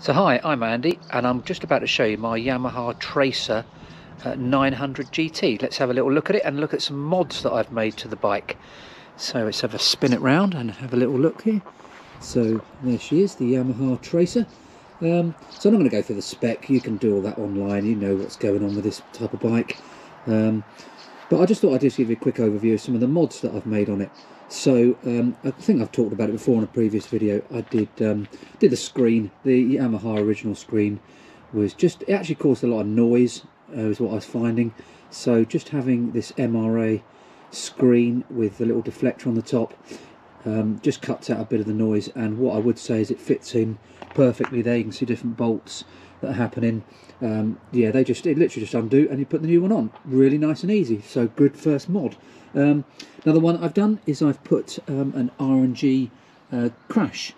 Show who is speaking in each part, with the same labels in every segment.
Speaker 1: So hi, I'm Andy and I'm just about to show you my Yamaha Tracer uh, 900 GT. Let's have a little look at it and look at some mods that I've made to the bike. So let's have a spin it round and have a little look here. So there she is, the Yamaha Tracer. Um, so I'm not going to go through the spec, you can do all that online, you know what's going on with this type of bike. Um, but I just thought I'd just give you a quick overview of some of the mods that I've made on it. So um, I think I've talked about it before in a previous video. I did um, did the screen, the Yamaha original screen was just it actually caused a lot of noise. Uh, is what I was finding. So just having this MRA screen with the little deflector on the top um, just cuts out a bit of the noise. And what I would say is it fits in perfectly there. You can see different bolts that are happening. Um, yeah, they just it literally just undo and you put the new one on. Really nice and easy. So good first mod. Um, now the one I've done is I've put um, an R&G uh, crash,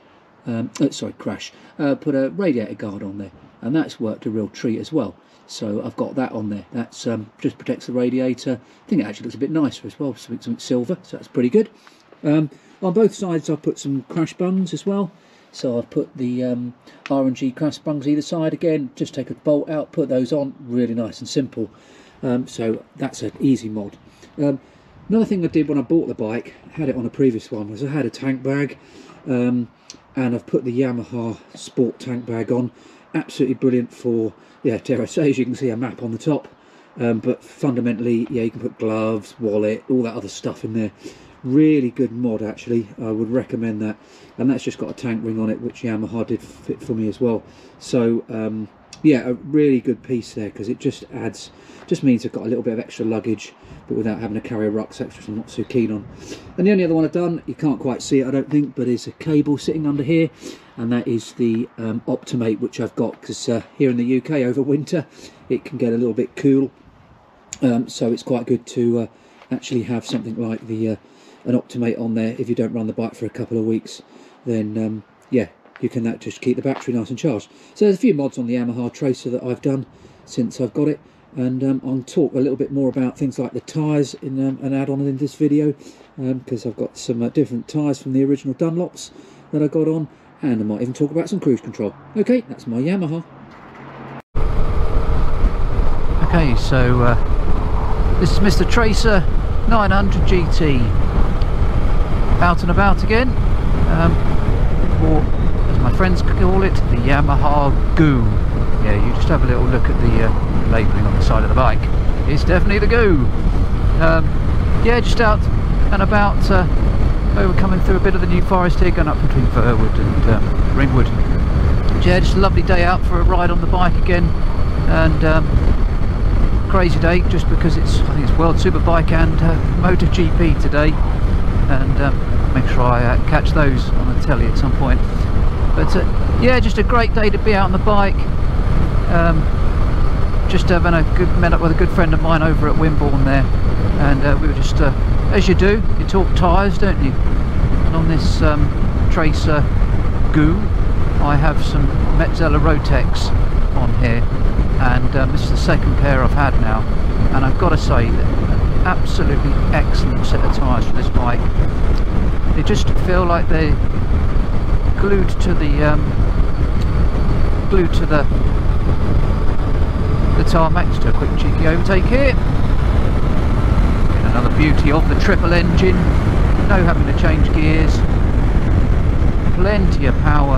Speaker 1: um, uh, sorry crash, uh, put a radiator guard on there and that's worked a real treat as well. So I've got that on there. That's um, just protects the radiator. I think it actually looks a bit nicer as well, something, something silver, so that's pretty good. Um, on both sides I've put some crash bungs as well. So I've put the um, R&G crash bungs either side again, just take a bolt out, put those on, really nice and simple. Um, so that's an easy mod. Um, Another thing I did when I bought the bike, had it on a previous one, was I had a tank bag um, and I've put the Yamaha Sport tank bag on. Absolutely brilliant for, yeah, dare I say, as you can see a map on the top. Um, but fundamentally, yeah, you can put gloves, wallet, all that other stuff in there. Really good mod, actually. I would recommend that. And that's just got a tank ring on it, which Yamaha did fit for me as well. So, um, yeah, a really good piece there because it just adds, just means I've got a little bit of extra luggage, but without having to carry a rucksack, which I'm not so keen on. And the only other one I've done, you can't quite see it, I don't think, but is a cable sitting under here, and that is the um, Optimate, which I've got because uh, here in the UK over winter, it can get a little bit cool, um, so it's quite good to uh, actually have something like the uh, an Optimate on there if you don't run the bike for a couple of weeks. Then um, yeah, you can that just keep the battery nice and charged. So there's a few mods on the Yamaha Tracer that I've done since I've got it and um, I'll talk a little bit more about things like the tyres in um, an add-on in this video because um, I've got some uh, different tyres from the original Dunlops that I got on and I might even talk about some cruise control. Okay, that's my Yamaha. Okay, so uh, this is Mr Tracer 900 GT out and about again um, or as my friends call it the Yamaha Goo. Yeah, you just have a little look at the uh, labelling on the side of the bike. It's definitely the Goo. Um, yeah, just out and about. Uh, we're coming through a bit of the New Forest here, going up between Verwood and um, Ringwood. Yeah, just a lovely day out for a ride on the bike again, and um, crazy day just because it's I think it's World Superbike and uh, MotoGP today, and um, make sure I uh, catch those. On the telly at some point. But uh, yeah just a great day to be out on the bike. Um, just having a good met up with a good friend of mine over at Wimborne there. And uh, we were just uh, as you do you talk tyres don't you? And on this um, Tracer Goo I have some Metzeler Roadtec on here. And um, this is the second pair I've had now. And I've got to say that absolutely excellent set of tyres for this bike they just feel like they glued to the um, glued to the the tarmac. Just do a quick cheeky overtake here. Another beauty of the triple engine. No having to change gears. Plenty of power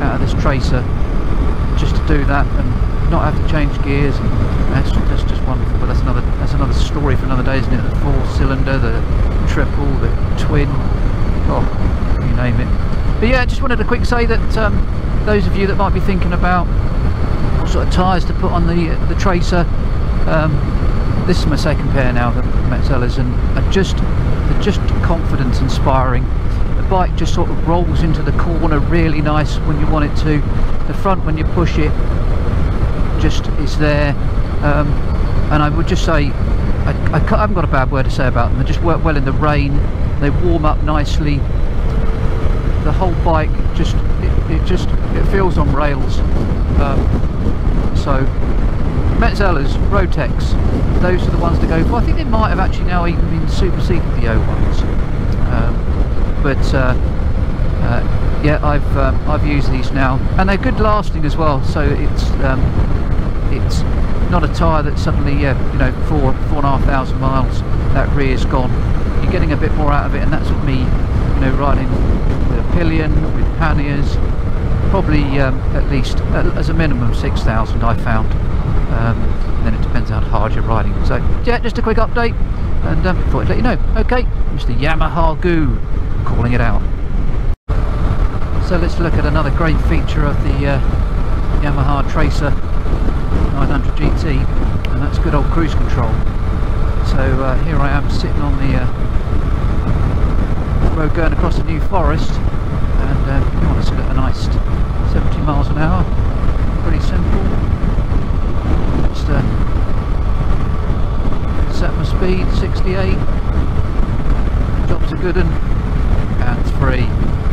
Speaker 1: out of this tracer just to do that and not have to change gears. And that's, wonderful. But that's another that's another story for another day, isn't it? The four cylinder, the triple, the twin. Oh, you name it. But yeah, just wanted to quick say that um, those of you that might be thinking about what sort of tyres to put on the the Tracer, um, this is my second pair now, the Metzelers, and are just they're just confidence inspiring. The bike just sort of rolls into the corner really nice when you want it to. The front when you push it just is there. Um, and I would just say I, I, haven't got a bad word to say about them. They just work well in the rain. They warm up nicely the whole bike just it, it just it feels on rails um, so Metzeler's Roadtec those are the ones to go for I think they might have actually now even been superseded the O1s um, but uh, Uh, yeah, I've um, I've used these now, and they're good lasting as well. So it's um, it's not a tyre that suddenly, you know, four four and a half thousand miles, that rear's gone. You're getting a bit more out of it, and that's with me, you know, riding with a pillion, with panniers, probably um, at least uh, as a minimum 6,000 I found. Um, then it depends how hard you're riding. So yeah, just a quick update, and um, thought I'd let you know. Okay, Mr. Yamaha Goo, calling it out. So let's look at another great feature of the uh, Yamaha Tracer 900 GT, and that's good old cruise control. So uh, here I am sitting on the uh, road going across the New Forest, and uh, you want to sit at a nice 70 miles an hour. Pretty simple. Just uh, set my speed 68. Job's a good one. Hands free.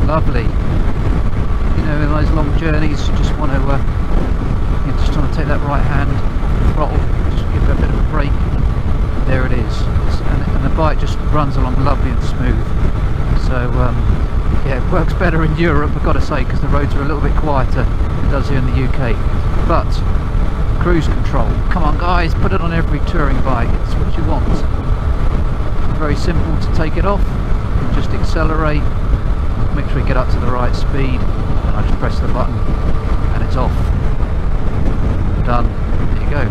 Speaker 1: Lovely. You know, in those long journeys, you just want to just want to take that right hand throttle, just give it a bit of a break. There it is, and, and the bike just runs along lovely and smooth. So um, yeah, it works better in Europe, I've got to say, because the roads are a little bit quieter than it does here in the UK. But cruise control, come on guys, put it on every touring bike. It's what you want. Very simple to take it off. You just accelerate, make sure you get up to the right speed, and I just press the button, and it's off done. There you go.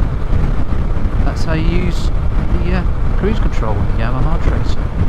Speaker 1: That's how you use the uh, cruise control with the Yamaha Tracer.